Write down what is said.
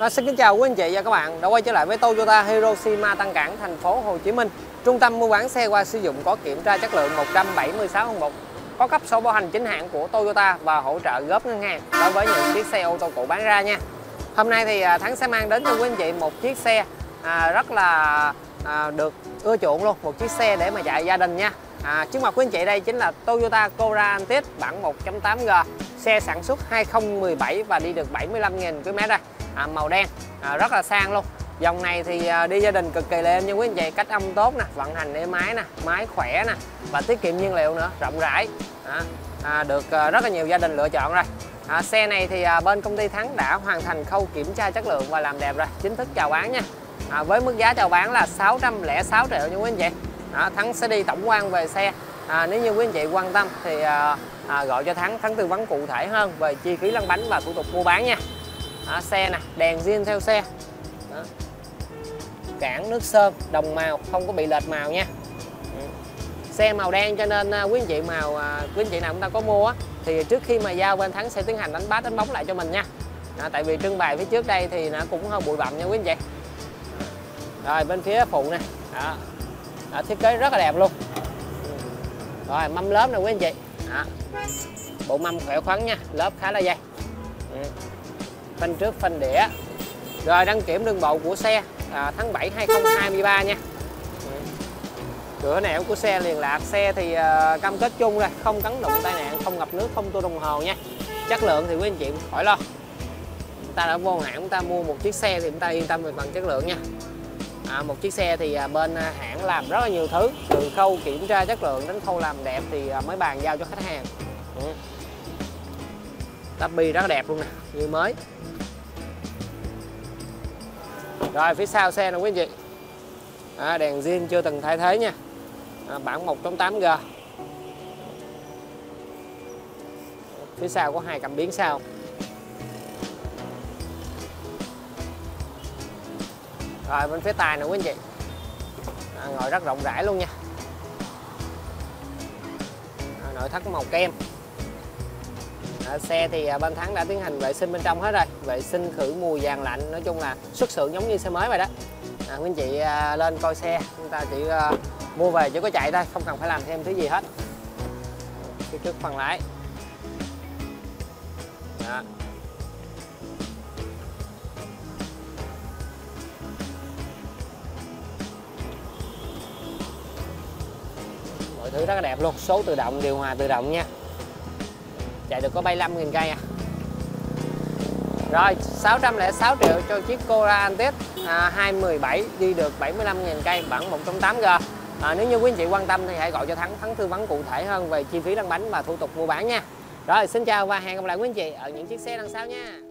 À, xin kính chào quý anh chị và các bạn đã quay trở lại với Toyota Hiroshima Tăng Cảng thành phố Hồ Chí Minh. Trung tâm mua bán xe qua sử dụng có kiểm tra chất lượng 176 hàng một, có cấp sổ bảo hành chính hãng của Toyota và hỗ trợ góp ngân hàng đối với những chiếc xe ô tô cũ bán ra nha. Hôm nay thì à, Thắng sẽ mang đến cho quý anh chị một chiếc xe à, rất là à, được ưa chuộng luôn, một chiếc xe để mà chạy gia đình nha. À, trước mặt quý anh chị đây chính là Toyota Corolla Antis bản 1.8G xe sản xuất 2017 và đi được 75.000 km đây à, màu đen. À, rất là sang luôn. Dòng này thì à, đi gia đình cực kỳ là êm nha quý anh chị cách âm tốt nè vận hành êm máy nè máy khỏe nè và tiết kiệm nhiên liệu nữa rộng rãi. À, à, được à, rất là nhiều gia đình lựa chọn rồi. À, xe này thì à, bên công ty Thắng đã hoàn thành khâu kiểm tra chất lượng và làm đẹp rồi. Chính thức chào bán nha. À, với mức giá chào bán là 606 triệu nha quý anh chị. À, Thắng sẽ đi tổng quan về xe. À, nếu như quý anh chị quan tâm thì à, à, gọi cho Thắng. Thắng tư vấn cụ thể hơn về chi phí lăn bánh và thủ tục mua bán nha đó, xe nè đèn riêng theo xe Đó. cản nước sơn đồng màu không có bị lệch màu nha ừ. xe màu đen cho nên à, quý anh chị màu à, quý anh chị nào chúng ta có mua á, thì trước khi mà giao bên Thắng sẽ tiến hành đánh bát đánh bóng lại cho mình nha đó, tại vì trưng bày phía trước đây thì nó cũng hơi bụi bặm nha quý anh chị rồi bên phía phụ nè đó. Đó, thiết kế rất là đẹp luôn rồi mâm lớp nè quý anh chị đó. bộ mâm khỏe khoắn nha lớp khá là dày ừ phanh trước phanh đĩa. Rồi đăng kiểm đường bộ của xe à, tháng 7 2023 nha. Cửa nẻo của xe liền lạc. Xe thì à, cam kết chung rồi không cấn động tai nạn không ngập nước không tua đồng hồ nha. Chất lượng thì quý anh chị khỏi lo. Chúng ta đã vô hãng chúng ta mua một chiếc xe thì chúng ta yên tâm về phần chất lượng nha. À, một chiếc xe thì à, bên à, hãng làm rất là nhiều thứ từ khâu kiểm tra chất lượng đến khâu làm đẹp thì à, mới bàn giao cho khách hàng. Ừ. Tabi rất đẹp luôn nè như mới. Rồi phía sau xe nè quý anh chị. À, đèn zin chưa từng thay thế nha. À, bản 1.8G phía sau có hai cảm biến sau rồi bên phía tài nè quý anh chị. À, ngồi rất rộng rãi luôn nha. À, nội thất màu kem à, xe thì à, bên thắng đã tiến hành vệ sinh bên trong hết rồi. Vệ sinh khử mùi vàng lạnh nói chung là xuất xưởng giống như xe mới vậy đó. À, quý anh chị à, lên coi xe chúng ta chỉ à, mua về chỉ có chạy thôi không cần phải làm thêm thứ gì hết. Phía trước phần lái. Đó. mọi thứ rất là đẹp luôn số tự động điều hòa tự động nha chạy được có 75.000 cây à. Rồi 606 triệu cho chiếc Cora Antis à, 217 đi được 75.000 cây bản 1.8G à, nếu như quý anh chị quan tâm thì hãy gọi cho Thắng. Thắng tư vấn cụ thể hơn về chi phí lăn bánh và thủ tục mua bán nha. Rồi xin chào và hẹn gặp lại quý anh chị ở những chiếc xe đằng sau nha.